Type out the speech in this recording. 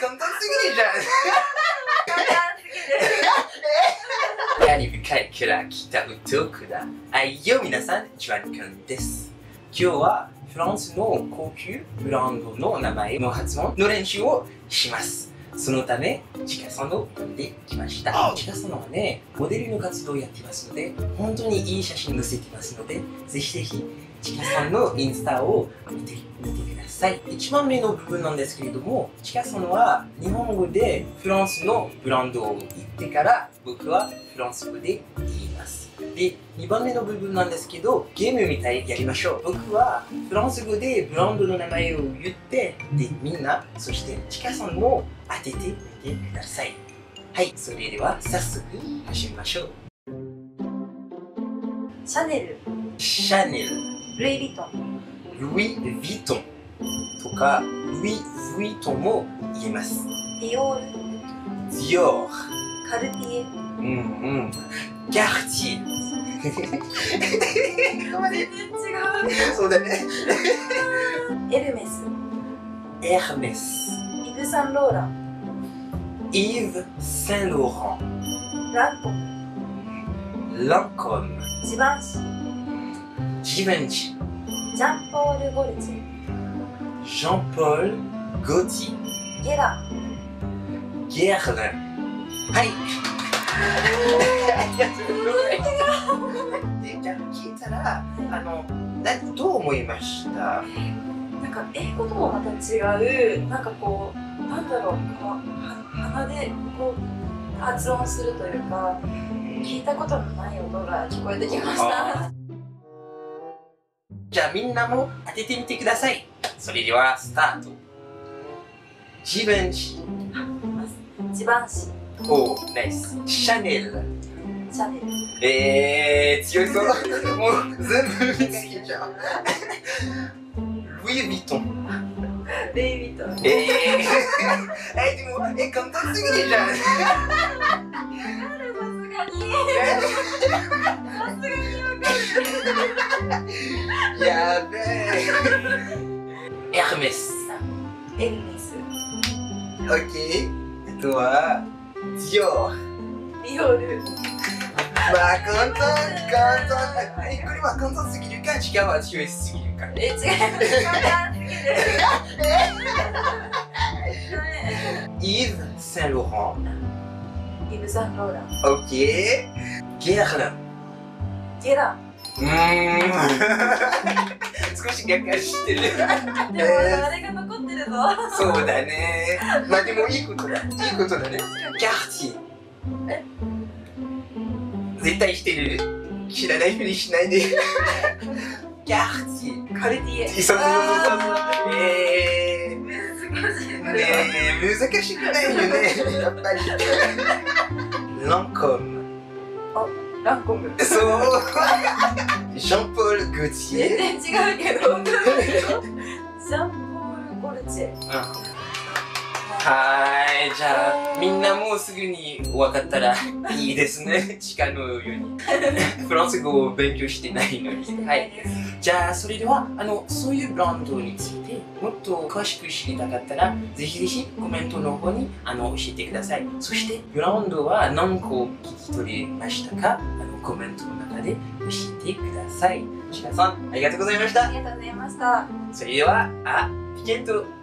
簡単すぎるじゃん。簡単すぎる。カリブ海から来た音くだ？はいよ皆さんジュアンくんです。今日はフランスの高級ブランドの名前の発音の練習をします。そのため、チカさんを呼んできました。チカさんはね、モデルの活動をやってますので、本当にいい写真載せてますので、ぜひぜひ、チカさんのインスタを見てみてください。一番目の部分なんですけれども、チカさんは日本語でフランスのブランドを言ってから、僕はフランス語で言います。で、2番目の部分なんですけど、ゲームみたいやりましょう。僕はフランス語でブランドの名前を言って、で、みんな、そしてチカさんも当ててみてください。はい、それでは早速始めましょう。シャネルシャネル、ルイ・ヴィトン。ルイ・ヴィトンとか、ルイ・ヴィトンも言えます。ディオール。ディオー、カルティエ。うんうん、ギャルティ全然違エ。そうだね。うエルメス。エルメス、イグ・サンローラン。イーヴ・センローラン、ランコムランコム、ジバンシール・ゴルチジャンポール・ゴティ、ゲラゲール。はい。ありがとうございます。で、じゃあ聞いたら、あの、などう思いました？なんか英語ともまた違うなんかこうなんだろうこのは鼻でこう発音するというか聞いたことのない音が聞こえてきましたじゃあみんなも当ててみてください。それではスタート。ジベンチ、ジバンシおナイス。シャネル。シャネルえー、強いそう。もう全部見つけちゃう。ルイ・ヴィトン。レイ・ヴィトンえー、え、でも、え、簡単すぎるじゃん。さすがに さすがにわか やべえ。エルメス。るエルメスオッケー。あとは、ディオー。ディオールまあ、簡単、簡単。え、これは簡単すぎるか、違うは強いすぎるか。え違います簡単すぎるイーヴ・センローラン。イブ・サンローランオッケー。ゲール。ゲラうーん。少しがっかりしてる。でもあれが残ってるぞそうだね。まあでもいいことだ。いいことだね。キャーティえ絶対してる？知らないふりしないで。キャーティカルティエそうそうそうそう。え難しいー、ねえ、難しくないよね。やっぱり。ランコム。ランコムそう。ジャンポール・グティエ。全然違うけど。ジャンポール・ゴルチェはい、じゃあ、みんなもうすぐに分かったらいいですね。地下のように。フランス語を勉強してないのに。はい。じゃあ、それでは、あの、そういうブランドについて、もっと詳しく知りたかったら、ぜひぜひコメントの方に、あの、教えてください。そして、ブランドは何個聞き取れましたか？あの、コメントの中で教えてください。シカさん、ありがとうございましたあ。りがとうございましたそれでは、あ、ピケット。